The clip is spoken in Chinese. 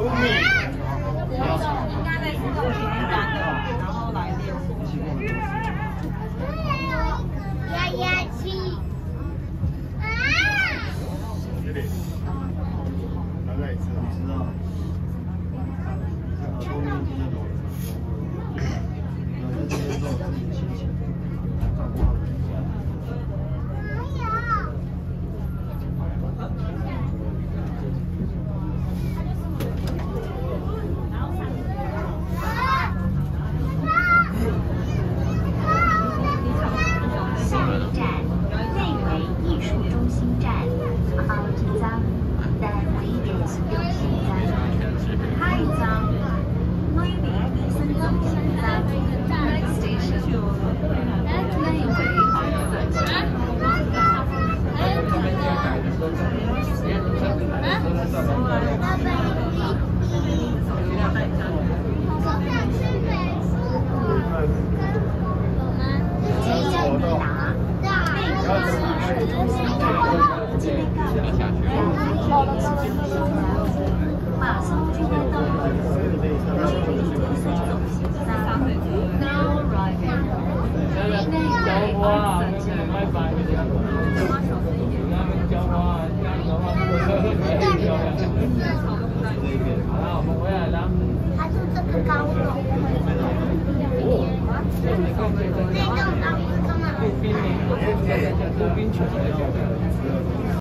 应该在这种前面站的，然后来练。呀呀七。啊！这里，大概知道。知道。啊！到白云里，我想去美术馆，跟我们去万达，到艺术中心，我想去奥特莱斯，马上去麦当劳，去麦当劳吃东西。现在到货啊！现在麦饭已经。他住这个高楼。这栋高楼吗？